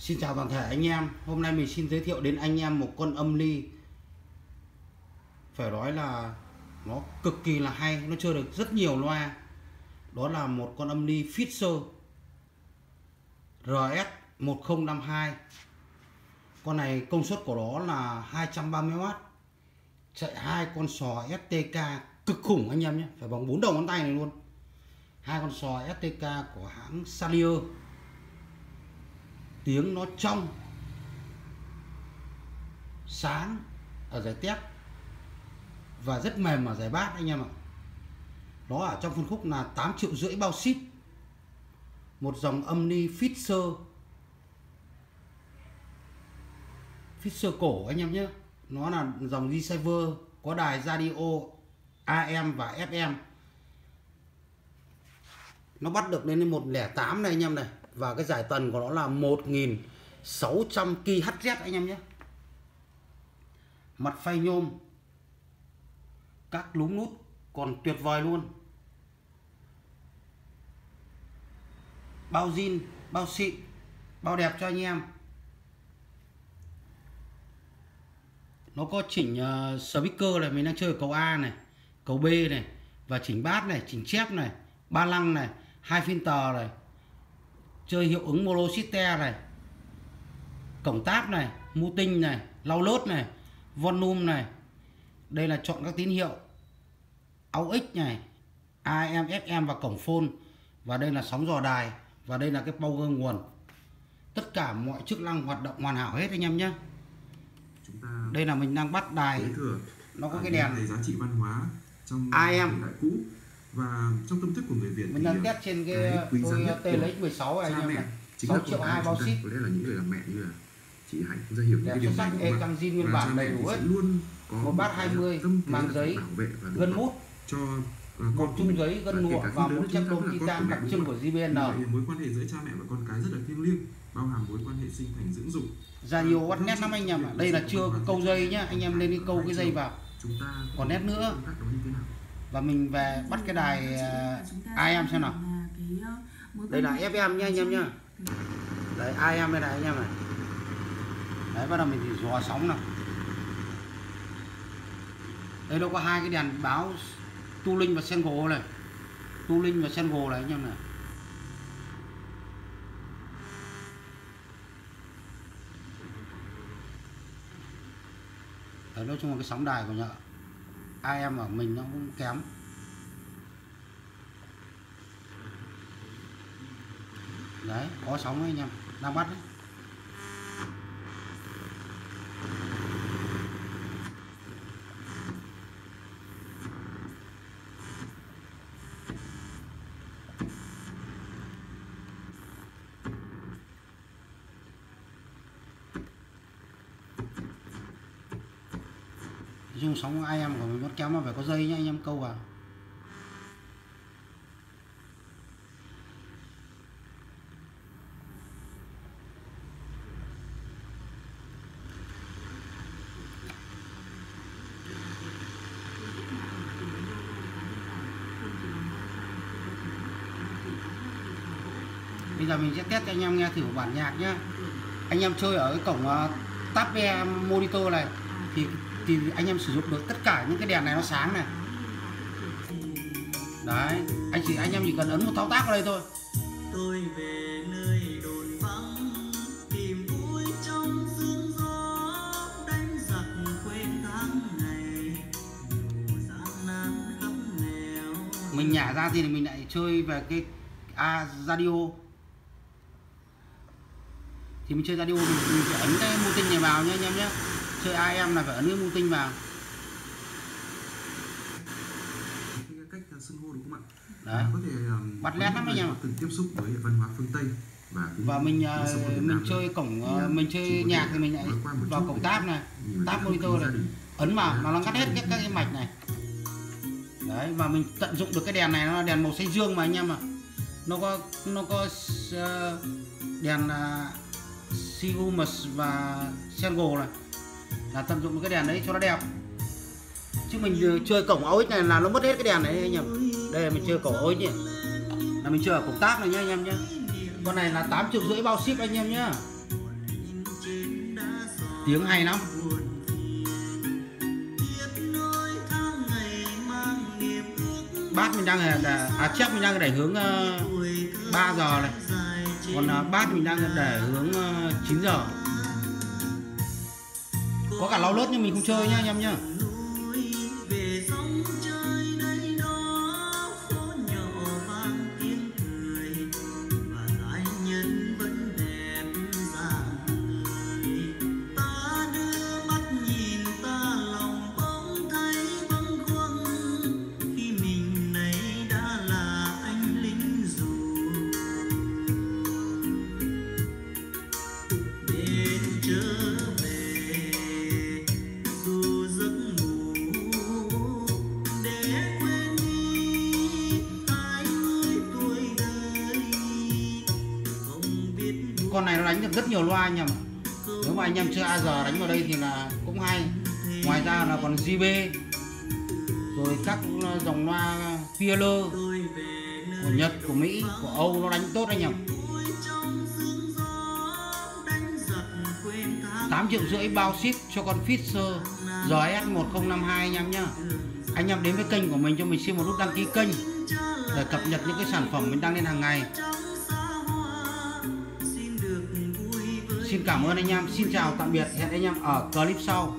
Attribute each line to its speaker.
Speaker 1: Xin chào toàn thể anh em. Hôm nay mình xin giới thiệu đến anh em một con âm ly. Phải nói là Nó cực kỳ là hay, Nó chơi được rất nhiều loa. Đó là một con âm ly Fisher RS 1052 Con này công suất của nó là 230W Chạy hai con sò STK cực khủng anh em nhé. Phải bằng bốn đầu ngón tay này luôn. Hai con sò STK của hãng Salier tiếng nó trong, sáng ở giải tép và rất mềm ở giải bát anh em ạ. Nó ở trong phân khúc là 8 triệu rưỡi bao ship, một dòng âm ni Fisher Fisher cổ anh em nhé. Nó là dòng receiver có đài radio AM và FM nó bắt được lên 108 này anh em này và cái giải tần của nó là 1600 kHz anh em nhé. Mặt phay nhôm các lúm nút còn tuyệt vời luôn. Bao zin bao xịn bao đẹp cho anh em. Nó có chỉnh uh, speaker này mình đang chơi cầu A này cầu B này và chỉnh bát này chỉnh chép này ba lăng này hai filter này chơi hiệu ứng mono sister này cổng táp này mu tinh này lau lốt này volume này. Đây là chọn các tín hiệu AUX này AM FM và cổng phone. Và đây là sóng dò đài và đây là cái power nguồn. Tất cả mọi chức năng hoạt động hoàn hảo hết anh em nhé. Đây là mình đang bắt đài. nó có cái đèn.
Speaker 2: giá trị văn hóa trong
Speaker 1: AM
Speaker 2: cũ và trong tâm thức của người Việt
Speaker 1: mình đang test trên cái
Speaker 2: quý giá
Speaker 1: tôi
Speaker 2: nhất
Speaker 1: TLX 16 này anh em này 6 triệu hai bao ship.
Speaker 2: Có lẽ là những người làm mẹ như là chị Hạnh cũng ra hiểu
Speaker 1: Đẹp
Speaker 2: cái điều này.
Speaker 1: e
Speaker 2: đúng không
Speaker 1: zin nguyên bản
Speaker 2: cha
Speaker 1: đầy
Speaker 2: mẹ
Speaker 1: đủ hết.
Speaker 2: luôn có
Speaker 1: Một bát
Speaker 2: cái
Speaker 1: 20,
Speaker 2: tâm thế
Speaker 1: mang
Speaker 2: là
Speaker 1: giấy,
Speaker 2: bảo vệ và
Speaker 1: gân mút
Speaker 2: cho à,
Speaker 1: một
Speaker 2: con
Speaker 1: chung giấy gân lụa và một chiếc
Speaker 2: là con
Speaker 1: titan đặc
Speaker 2: mẹ
Speaker 1: trưng của? JBL
Speaker 2: mối quan hệ giữa cha mẹ và con cái rất là thiêng liêng bao hàm mối quan hệ sinh thành dưỡng dục.
Speaker 1: Ra nhiều bắt nét lắm anh em ạ. đây là chưa cái câu dây nhá. anh em lên đi câu cái dây vào. Còn nét nữa. Và mình về bắt cái đài uh, IM xem nào? đây là FM nha anh em nhá. đấy IM đây này anh em này. Đấy bắt đầu mình thì dò sóng nào. Đây nó có hai cái đèn báo tu linh và sen gỗ này. Tu linh và sen gỗ này anh em này. Đấy nói chung là cái sóng đài của nhà IM ở mình nó cũng kém. Đấy, có sóng đấy anh em. Đang bắt đấy. Nhưng sóng ai em của mình vẫn kéo mà phải có dây nhá anh em câu vào. Bây giờ mình sẽ test cho anh em nghe thử bản nhạc nhá. Anh em chơi ở cái cổng uh, tab monitor này thì thì anh em sử dụng được tất cả những cái đèn này nó sáng này đấy anh chỉ anh em chỉ cần ấn một thao tác vào đây thôi
Speaker 3: tôi về nơi đồn vắng tìm vui trong sương gió đánh giặc quên tháng ngày gian nan khắp nẻo
Speaker 1: mình nhả ra thì mình lại chơi về cái a radio thì mình chơi radio mình, mình phải ấn cái mô tinh này vào nhé anh em nhé chơi AM là phải ấn cái mô tinh vào.
Speaker 2: Cách uh, xưng hô đúng không ạ?
Speaker 1: Đấy.
Speaker 2: Có thể um,
Speaker 1: Bắt lét lắm anh em ạ.
Speaker 2: từng tiếp xúc với văn hóa phương Tây và
Speaker 1: và mình uh, mình chơi cổng uh, mình chơi nhạc thì mình lại vào cổng tab này tab monitor này ấn vào nó nó cắt hết các cái mạch này. Đấy và mình tận dụng được cái đèn này nó là đèn màu xanh dương mà anh em ạ. Nó có nó có uh, đèn uh, Sigumus và Sengo này là tận dụng cái đèn đấy cho nó đẹp. Chứ mình chơi cổng OX này là nó mất hết cái đèn này anh em. Đây là mình chơi cổng OX nhỉ. Là mình chơi ở cổng tác này nhá anh em nhé con này là 8 triệu rưỡi bao ship anh em nhá.
Speaker 3: Tiếng hay lắm. Bát mình đang là à chép mình đang để hướng ờ, 3 giờ này. Còn à, bát mình đang để hướng ờ, 9 giờ có cả lau lớt nhưng mình không chơi nhá anh em nhá. Con này nó đánh được rất nhiều loa anh em nếu mà anh em chơi AR đánh vào đây thì là cũng hay. Ngoài ra là còn JB rồi các ờ, dòng loa Peeler của Nhật, của Mỹ, của Âu nó đánh tốt anh em. 8 triệu rưỡi bao ship cho con Fisher GS 1052 anh em nhá. Anh em đến với kênh của mình cho mình xin một nút đăng ký kênh để cập nhật những cái sản phẩm mình đăng lên hàng ngày. Xin cảm ơn anh em. Xin chào, tạm biệt. Hẹn anh em ở clip sau.